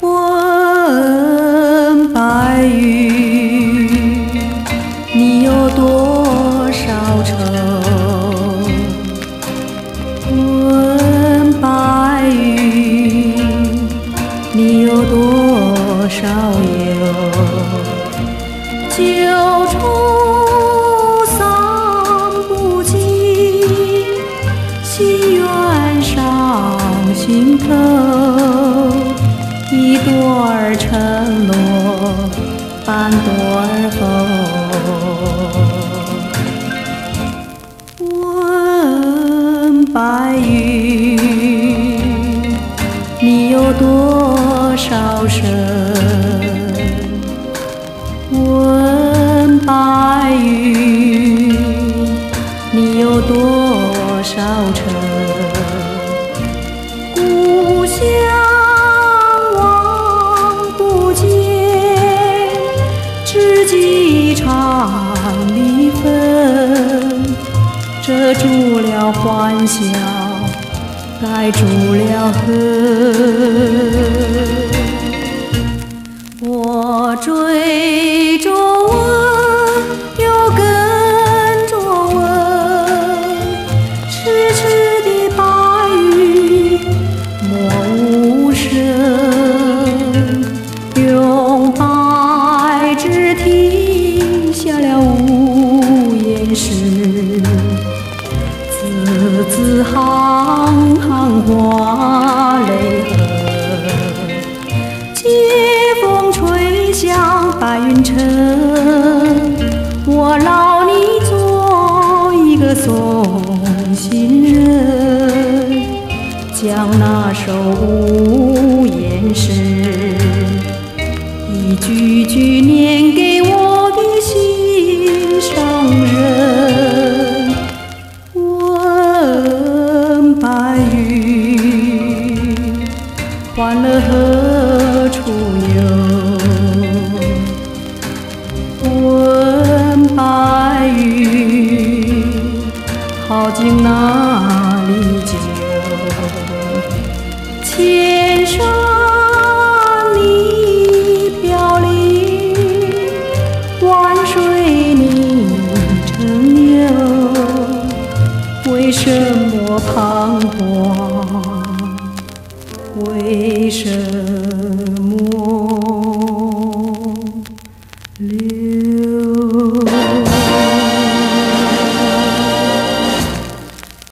问白云，你有多少愁？问白云，你有多少忧？旧愁散不尽，心愿上心头。一朵儿沉落半朵儿红。问白云，你有多少深？问白云，你有多少尘？故乡望不见，知己常离分。遮住了欢笑，盖住了恨。字字行行挂泪痕。借风吹向白云城，我劳你做一个送行人，将那首无言诗一句句念给我的心上人。何处有？问白云，好景哪里久？千山你飘零，万水你成游，为什么彷徨？为